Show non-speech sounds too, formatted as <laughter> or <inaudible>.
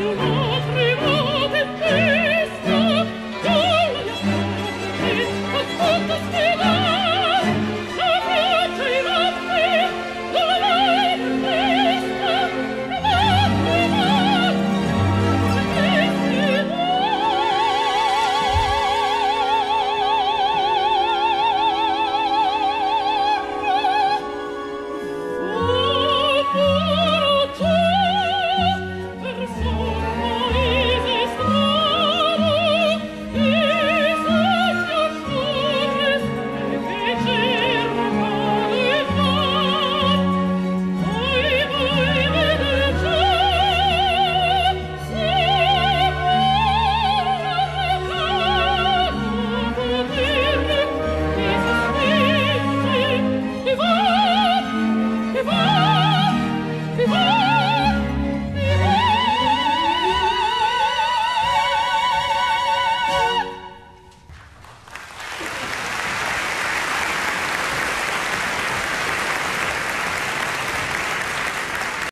little <laughs> Bye.